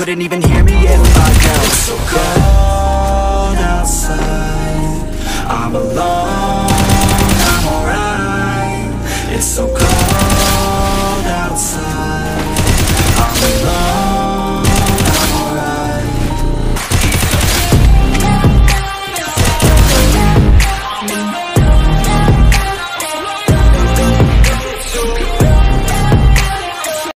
Couldn't even hear me if I yelled so cold outside. I'm alone, I'm alright. It's so cold